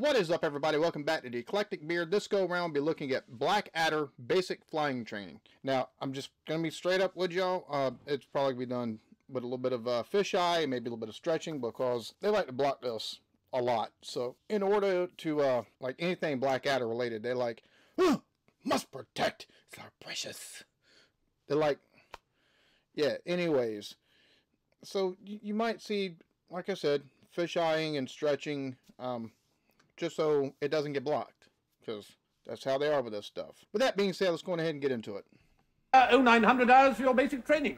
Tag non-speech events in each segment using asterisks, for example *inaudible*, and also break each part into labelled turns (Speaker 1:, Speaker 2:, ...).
Speaker 1: What is up, everybody? Welcome back to the Eclectic Beard. This go around, we'll be looking at Black Adder basic flying training. Now, I'm just gonna be straight up with y'all. Uh, it's probably be done with a little bit of uh, fisheye, maybe a little bit of stretching, because they like to block this a lot. So, in order to uh, like anything Black Adder related, they like "Oh, must protect. It's our precious. They're like, yeah. Anyways, so you, you might see, like I said, fish eyeing and stretching. Um, just so it doesn't get blocked because that's how they are with this stuff. With that being said, let's go ahead and get into it.
Speaker 2: Uh, oh, 900 hours for your basic training.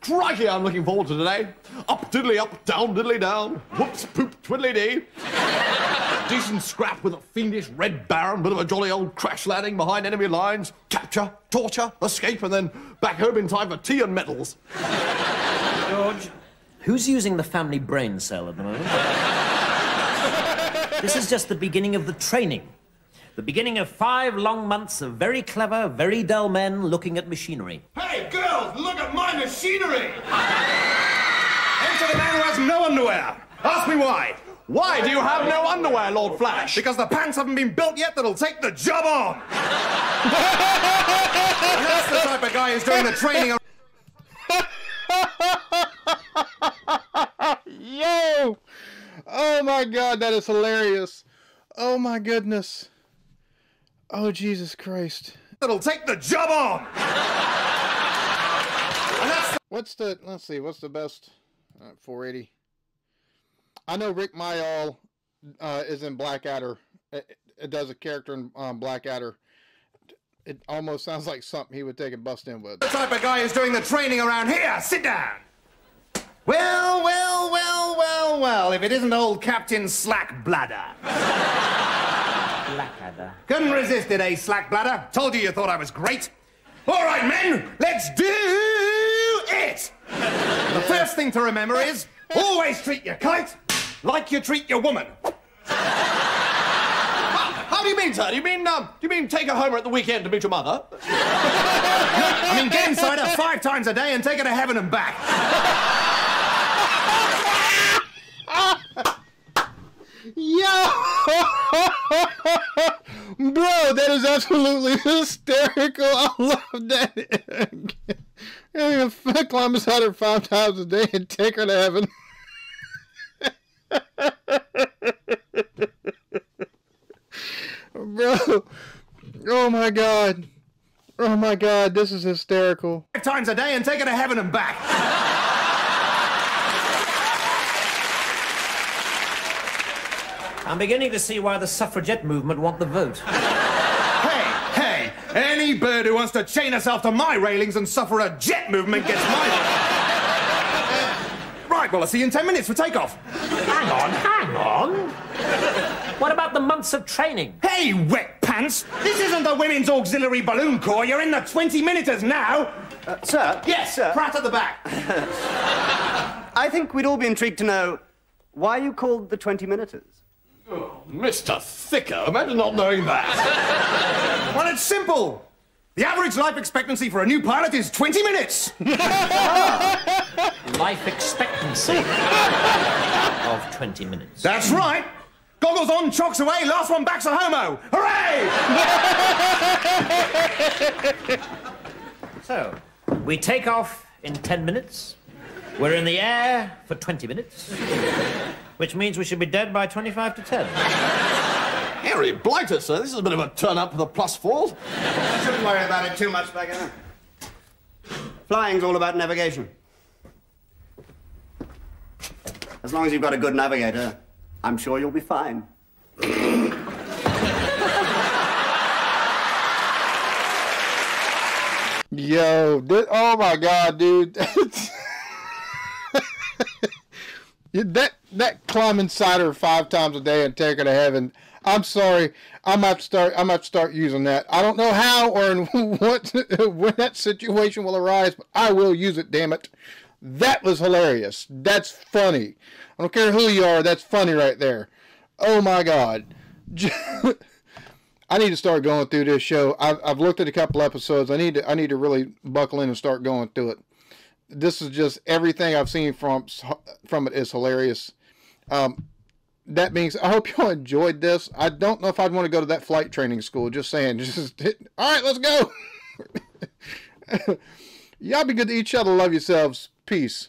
Speaker 3: Crikey, I'm looking forward to today. Up diddly up, down diddly down. Whoops, poop, twiddly dee. Decent scrap with a fiendish red baron, bit of a jolly old crash landing behind enemy lines, capture, torture, escape, and then back home in time for tea and medals.
Speaker 2: George.
Speaker 4: Who's using the family brain cell at the moment? *laughs* this is just the beginning of the training. The beginning of five long months of very clever, very dull men looking at machinery.
Speaker 5: Hey, girls, look at my machinery! *laughs* Enter the man who has no underwear. Ask me why.
Speaker 3: Why do you have no underwear, Lord Flash?
Speaker 5: Because the pants haven't been built yet that'll take the job on. *laughs* that's the type of guy who's doing the training. *laughs*
Speaker 1: Yo! Oh my god, that is hilarious. Oh my goodness. Oh Jesus Christ.
Speaker 5: That'll take the job on. the
Speaker 1: What's the, let's see, what's the best? Uh, 480. I know Rik Mayall uh, is in Blackadder. It, it does a character in um, Blackadder. It almost sounds like something he would take a bust in with.
Speaker 5: The type of guy who's doing the training around here. Sit down. Well, well. If it isn't old Captain Slackbladder.
Speaker 4: Blackadder.
Speaker 5: Couldn't resist it, eh, Slackbladder? Told you you thought I was great. All right, men, let's do it. The first thing to remember is always treat your kite like you treat your woman.
Speaker 3: How do you mean, sir? Do you mean, um, do you mean take her home at the weekend to meet your mother? *laughs*
Speaker 5: I mean, get inside her five times a day and take her to heaven and back.
Speaker 1: Yo! Bro, that is absolutely *laughs* hysterical. I love that. *laughs* Yeah, climb beside her five times a day and take her to heaven. *laughs* Bro, oh my god. Oh my god, this is hysterical.
Speaker 5: Five times a day and take her to heaven and back.
Speaker 4: I'm beginning to see why the suffragette movement want the vote.
Speaker 5: Hey, hey, any bird who wants to chain herself to my railings and suffer a jet movement gets my. *laughs* right, well, I'll see you in ten minutes for takeoff.
Speaker 4: hang on, hang on. What about the months of training?
Speaker 5: Hey, wet pants! This isn't the Women's Auxiliary Balloon Corps. You're in the 20 minuters now.
Speaker 6: Uh, sir?
Speaker 5: Yes,
Speaker 6: sir.
Speaker 5: Pratt at the back. *laughs*
Speaker 6: I think we'd all be intrigued to know why you called the 20 minuters.
Speaker 3: Oh, Mr. Thicker, imagine not knowing that. *laughs*
Speaker 5: well, it's simple. The average life expectancy for a new pilot is 20 minutes. *laughs*
Speaker 4: Life expectancy of 20 minutes.
Speaker 5: That's right. Goggles on, chocks away, last one back's a homo. Hooray! *laughs*
Speaker 4: So, we take off in 10 minutes. We're in the air for 20 minutes. Which means we should be dead by 25 to 10.
Speaker 3: Harry Blighter, sir, this is a bit of a turn up for the plus fours.
Speaker 6: Shouldn't worry about it too much, Beggar. Flying's all about navigation. As long as you've got a good navigator, I'm sure you'll be fine.
Speaker 1: Yo, thi- oh my god, dude. *laughs* That that climb inside her five times a day and take her to heaven. I'm sorry. I'm have to start. I'm have to start using that. I don't know how or in *laughs* what when that situation will arise, but I will use it. Damn it! That was hilarious. That's funny. I don't care who you are. That's funny right there. Oh my god. *laughs* I need to start going through this show. I've, I've looked at a couple episodes. I need to I need to really buckle in and start going through it. This is just everything I've seen from from it is hilarious. Um, that means I hope y'all enjoyed this. I don't know if I'd want to go to that flight training school. Just saying. *laughs* Just all right, let's go. *laughs* y'all be good to each other. Love yourselves. Peace.